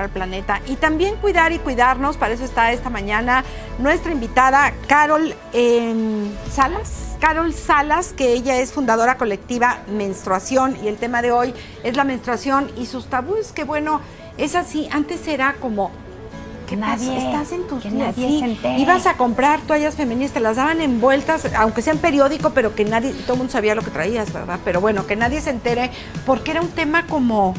al planeta y también cuidar y cuidarnos. Para eso está esta mañana nuestra invitada Carol Salas. Carol Salas, que ella es fundadora colectiva Menstruación y el tema de hoy es la menstruación y sus tabúes. Que bueno, es así. Antes era como que nadie estás en tus que días, nadie sí. Ibas a comprar toallas femeninas, te las daban envueltas, aunque sean periódico, pero que nadie, todo el mundo sabía lo que traías, ¿verdad? Pero bueno, que nadie se entere, porque era un tema como,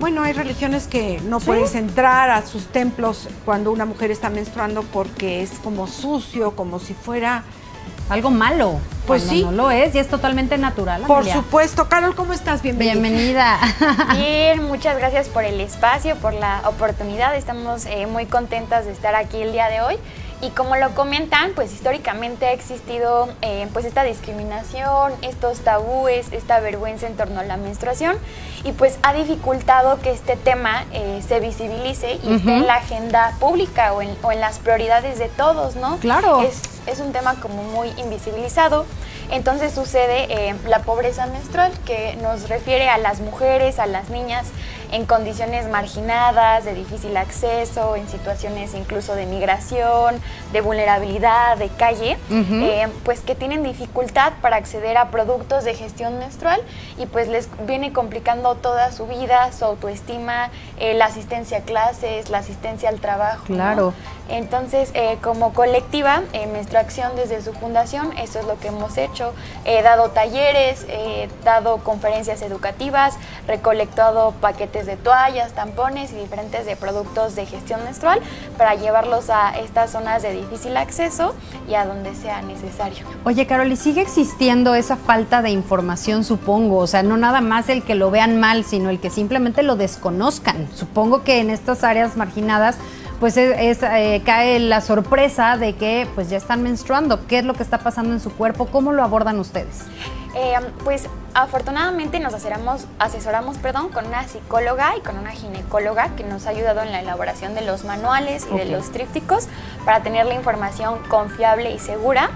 bueno, hay religiones que no puedes entrar a sus templos cuando una mujer está menstruando porque es como sucio, como si fuera, Algo malo. Pues sí. No lo es y es totalmente natural. por Amelia. supuesto. Carol, ¿cómo estás? Bienvenida. Bienvenida. Bien, muchas gracias por el espacio, por la oportunidad. Estamos eh, muy contentas de estar aquí el día de hoy. Y como lo comentan, pues históricamente ha existido eh, pues esta discriminación, estos tabúes, esta vergüenza en torno a la menstruación y pues ha dificultado que este tema eh, se visibilice y esté en la agenda pública o en, o en las prioridades de todos, ¿no? Claro. Es, es un tema como muy invisibilizado. Entonces sucede eh, la pobreza menstrual, que nos refiere a las mujeres, a las niñas en condiciones marginadas, de difícil acceso, en situaciones incluso de migración, de vulnerabilidad, de calle, eh, pues que tienen dificultad para acceder a productos de gestión menstrual y pues les viene complicando toda su vida, su autoestima, eh, la asistencia a clases, la asistencia al trabajo. ¿no? Entonces, eh, como colectiva, eh, Menstruación desde su fundación, eso es lo que hemos hecho. He dado talleres, he dado conferencias educativas, recolectado paquetes de toallas, tampones y diferentes de productos de gestión menstrual para llevarlos a estas zonas de difícil acceso y a donde sea necesario. Oye, Carol, ¿y sigue existiendo esa falta de información, supongo? O sea, no nada más el que lo vean mal, sino el que simplemente lo desconozcan. Supongo que en estas áreas marginadas, pues es, es, eh, cae la sorpresa de que pues ya están menstruando. ¿Qué es lo que está pasando en su cuerpo? ¿Cómo lo abordan ustedes? Eh, pues afortunadamente nos asesoramos, asesoramos perdón, con una psicóloga y con una ginecóloga que nos ha ayudado en la elaboración de los manuales y de los trípticos para tener la información confiable y segura.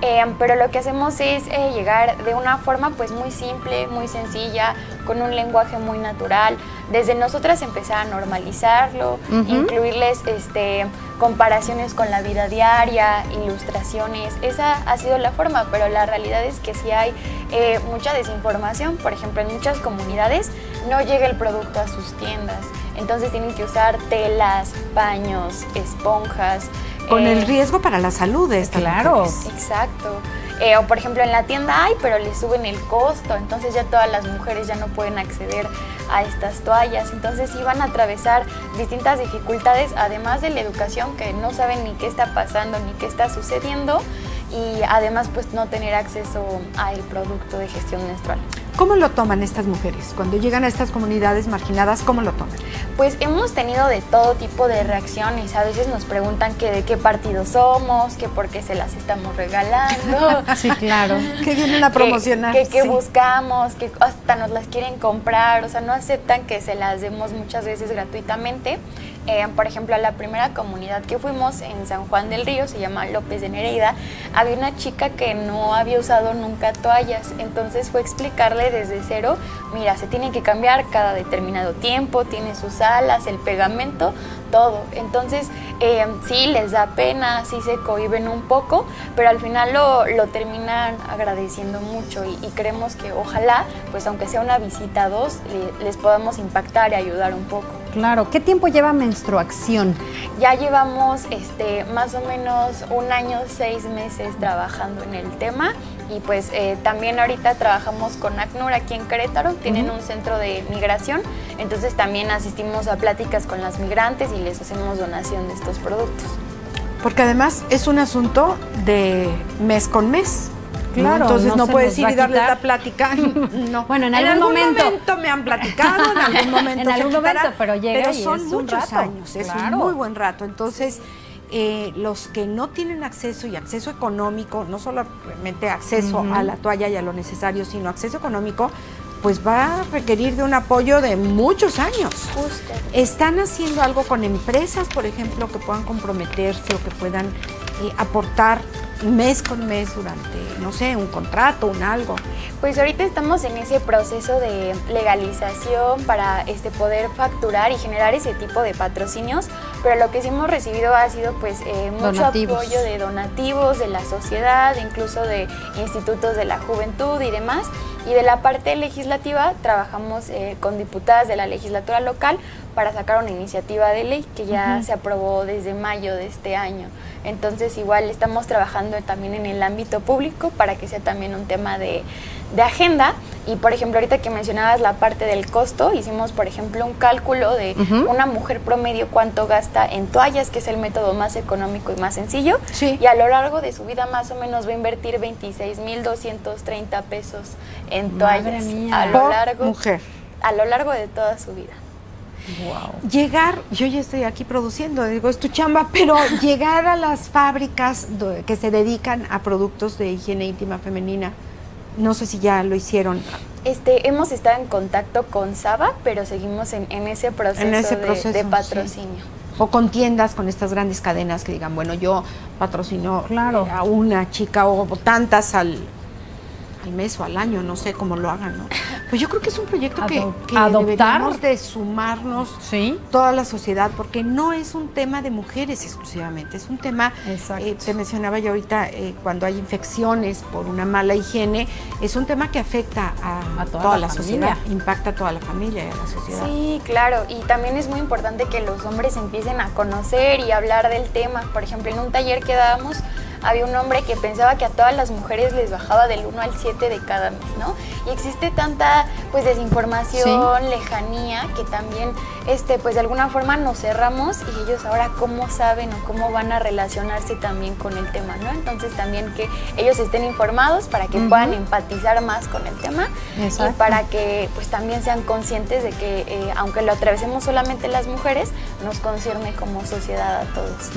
Eh, pero lo que hacemos es eh, llegar de una forma pues muy simple, muy sencilla, con un lenguaje muy natural. Desde nosotras empezar a normalizarlo, incluirles este, comparaciones con la vida diaria, ilustraciones. Esa ha sido la forma, pero la realidad es que sí hay eh, mucha desinformación. Por ejemplo, en muchas comunidades no llega el producto a sus tiendas. Entonces tienen que usar telas, paños, esponjas. Con eh, el riesgo para la salud de estas Claro. mujeres. Exacto. Eh, o por ejemplo en la tienda hay, pero le suben el costo, entonces ya todas las mujeres ya no pueden acceder a estas toallas. Entonces sí van a atravesar distintas dificultades, además de la educación, que no saben ni qué está pasando ni qué está sucediendo, y además pues no tener acceso al producto de gestión menstrual. ¿Cómo lo toman estas mujeres? Cuando llegan a estas comunidades marginadas, ¿cómo lo toman? Pues hemos tenido de todo tipo de reacciones. A veces nos preguntan que de qué partido somos, que por qué se las estamos regalando. Sí, claro. Que vienen a que- promocionar. Que, que sí. buscamos, que hasta nos las quieren comprar, o sea, no aceptan que se las demos muchas veces gratuitamente. Eh, por ejemplo, a la primera comunidad que fuimos en San Juan del Río, se llama López de Nereida, había una chica que no había usado nunca toallas, entonces fue explicarle desde cero, mira, se tiene que cambiar cada determinado tiempo, tiene sus alas, el pegamento, todo. Entonces, eh, sí, les da pena, sí se cohiben un poco, pero al final lo, lo terminan agradeciendo mucho y, creemos que ojalá, pues aunque sea una visita a dos, le- les podamos impactar y ayudar un poco. Claro. ¿Qué tiempo lleva menstruación? Ya llevamos este, más o menos un año, seis meses trabajando en el tema y pues eh, también ahorita trabajamos con ACNUR aquí en Querétaro, tienen un centro de migración, entonces también asistimos a pláticas con las migrantes y les hacemos donación de estos productos. Porque además es un asunto de mes con mes. Claro, Entonces no puedes ir y quitar. la plática. no. Bueno, en algún momento. me han platicado, en algún momento. En algún quitará, momento, pero llega pero y son un muchos rato, años, es claro. un muy buen rato. Entonces, eh, los que no tienen acceso y acceso económico, no solamente acceso a la toalla y a lo necesario, sino acceso económico, pues va a requerir de un apoyo de muchos años. Justo. ¿Están haciendo algo con empresas, por ejemplo, que puedan comprometerse o que puedan eh, aportar mes con mes durante, no sé, un contrato, un algo. Pues ahorita estamos en ese proceso de legalización para este, poder facturar y generar ese tipo de patrocinios, pero lo que sí hemos recibido ha sido pues eh, mucho apoyo de donativos de la sociedad, incluso de institutos de la juventud y demás. Y de la parte legislativa trabajamos eh, con diputadas de la legislatura local para sacar una iniciativa de ley que ya se aprobó desde mayo de este año. Entonces igual estamos trabajando también en el ámbito público para que sea también un tema de, agenda. Y por ejemplo, ahorita que mencionabas la parte del costo, hicimos por ejemplo un cálculo de una mujer promedio cuánto gasta en toallas, que es el método más económico y más sencillo. Y a lo largo de su vida más o menos va a invertir 26.230 pesos en toallas. A lo largo, mujer. A lo largo de toda su vida. Llegar, yo ya estoy aquí produciendo, digo, es tu chamba, pero llegar a las fábricas que se dedican a productos de higiene íntima femenina, no sé si ya lo hicieron. Este, hemos estado en contacto con Saba, pero seguimos en, ese proceso, de, patrocinio. O con tiendas, con estas grandes cadenas que digan, bueno, yo patrocino claro. a una chica o tantas al, al mes o al año, no sé cómo lo hagan, ¿no? Pues yo creo que es un proyecto que, que deberíamos de sumarnos toda la sociedad, porque no es un tema de mujeres exclusivamente, es un tema, eh, te mencionaba yo ahorita, eh, cuando hay infecciones por una mala higiene, es un tema que afecta a, toda, la, sociedad, impacta a toda la familia y a la sociedad. Sí, claro, y también es muy importante que los hombres empiecen a conocer y hablar del tema. Por ejemplo, en un taller que dábamos, había un hombre que pensaba que a todas las mujeres les bajaba del 1 al 7 de cada mes, ¿no? Y existe tanta pues desinformación, lejanía, que también este pues de alguna forma nos cerramos y ellos ahora cómo saben o cómo van a relacionarse también con el tema, ¿no? Entonces también que ellos estén informados para que puedan empatizar más con el tema y para que pues también sean conscientes de que eh, aunque lo atravesemos solamente las mujeres, nos concierne como sociedad a todos.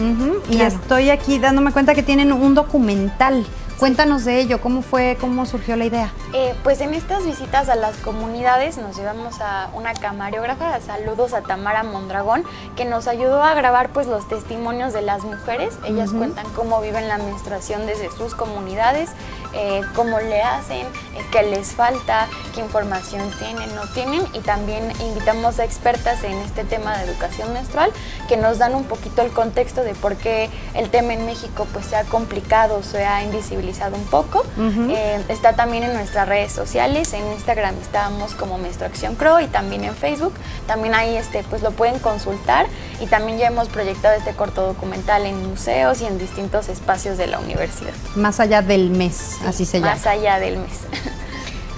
Y estoy aquí dándome cuenta que tienen un documental. Cuéntanos de ello, ¿cómo fue, cómo surgió la idea? Eh, pues en estas visitas a las comunidades nos llevamos a una camarógrafa, saludos a Tamara Mondragón, que nos ayudó a grabar pues los testimonios de las mujeres. Ellas cuentan cómo viven la menstruación desde sus comunidades, eh, cómo le hacen, eh, qué les falta, qué información tienen, no tienen. Y también invitamos a expertas en este tema de educación menstrual que nos dan un poquito el contexto de por qué el tema en México pues se ha complicado, se ha invisibilizado un poco. Eh, está también en nuestras redes sociales, en Instagram estamos como Menstruación Crow y también en Facebook. También ahí este, pues lo pueden consultar y también ya hemos proyectado este corto documental en museos y en distintos espacios de la universidad. Más allá del mes así se llama. Más allá del mes.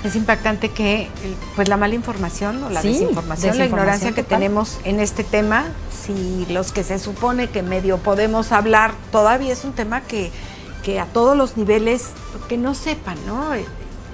Es impactante que pues la mala información o la desinformación, la ignorancia que tenemos en este tema, si los que se supone que medio podemos hablar, todavía es un tema que, que a todos los niveles, que no sepan, ¿no?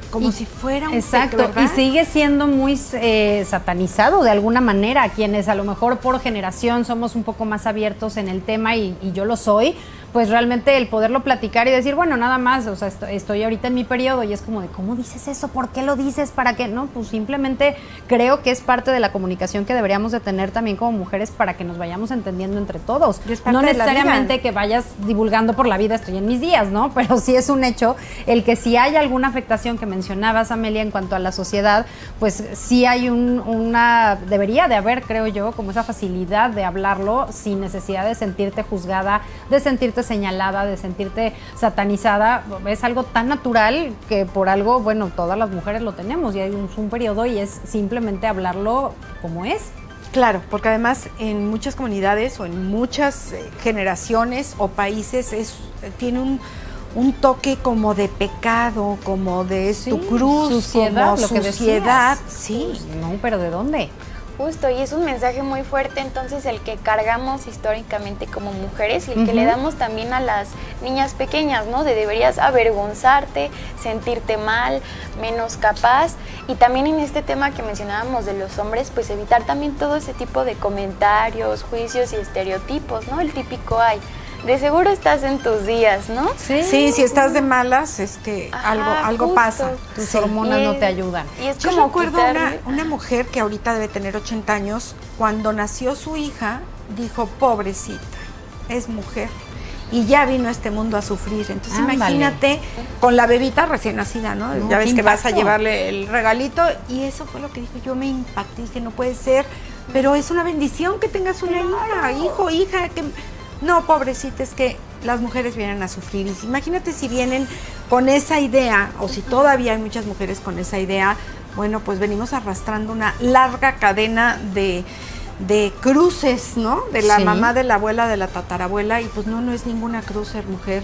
como si fuera un exacto y sigue siendo muy eh, satanizado de alguna manera quienes a lo mejor por generación somos un poco más abiertos en el tema y, y yo lo soy pues realmente el poderlo platicar y decir, bueno, nada más, o sea, estoy, ahorita en mi periodo y es como de, ¿cómo dices eso? ¿Por qué lo dices? ¿Para qué? No, pues simplemente creo que es parte de la comunicación que deberíamos de tener también como mujeres para que nos vayamos entendiendo entre todos. No necesariamente que vayas divulgando por la vida, estoy en mis días, ¿no? Pero sí es un hecho el que si hay alguna afectación que mencionabas, Amelia, en cuanto a la sociedad, pues sí hay una, debería de haber, creo yo, como esa facilidad de hablarlo sin necesidad de sentirte juzgada, de sentirte señalada, de sentirte satanizada, es algo tan natural que por algo, bueno, todas las mujeres lo tenemos y hay un, periodo y es simplemente hablarlo como es. Claro, porque además en muchas comunidades o en muchas eh, generaciones o países es, tiene un, toque como de pecado, como de tu cruz, suciedad, como lo que suciedad. Sí. Pues, no, pero ¿de dónde? Justo, y es un mensaje muy fuerte entonces el que cargamos históricamente como mujeres y el que le damos también a las niñas pequeñas, ¿no? De deberías avergonzarte, sentirte mal, menos capaz. Y también en este tema que mencionábamos de los hombres, pues evitar también todo ese tipo de comentarios, juicios y estereotipos, ¿no? El típico hay de seguro estás en tus días, ¿no? Sí, sí si estás de malas, este, algo, algo pasa. Tus hormonas no te ayudan. Y es Yo recuerdo una, una mujer que ahorita debe tener 80 años, cuando nació su hija, dijo, pobrecita, es mujer. y ya vino a este mundo a sufrir. Entonces imagínate con la bebita recién nacida, ¿no? No, ya ves que vas a llevarle el regalito y eso fue lo que dije, yo me impacté, dije, no puede ser, pero es una bendición que tengas una hija, hijo, hija, que no, pobrecita, es que las mujeres vienen a sufrir. Y imagínate si vienen con esa idea, o si todavía hay muchas mujeres con esa idea, bueno, pues venimos arrastrando una larga cadena de, de cruces, ¿no? De la Sí. mamá, de la abuela, de la tatarabuela, y pues no, no es ninguna cruz ser mujer.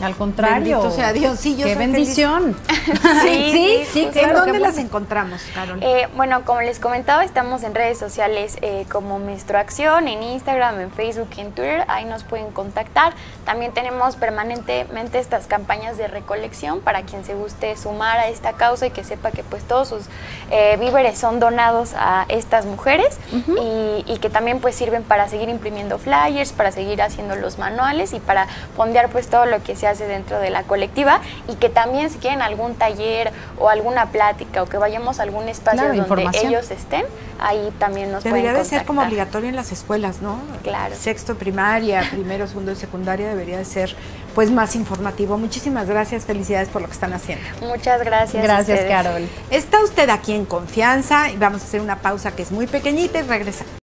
Al contrario. Bendito sea Dios, sí, yo Qué soy feliz. bendición. Sí, sí, ¿En claro, dónde qué las encontramos, Carol? Eh, bueno, como les comentaba, estamos en redes sociales eh, como Menstruación, en Instagram, en Facebook y en Twitter. Ahí nos pueden contactar. También tenemos permanentemente estas campañas de recolección para quien se guste sumar a esta causa y que sepa que pues todos sus eh, víveres son donados a estas mujeres y, y que también pues sirven para seguir imprimiendo flyers, para seguir haciendo los manuales y para fondear pues todo lo que se hace dentro de la colectiva y que también si quieren algún taller o alguna plática o que vayamos a algún espacio Claro, donde ellos estén, ahí también nos Debería pueden de ser como obligatorio en las escuelas, ¿no? Claro. Sexto primaria, primero, segundo y secundaria debería de ser pues más informativo. Muchísimas gracias, felicidades por lo que están haciendo. Muchas gracias. Gracias. Carol. Está usted aquí en confianza y vamos a hacer una pausa que es muy pequeñita y regresa.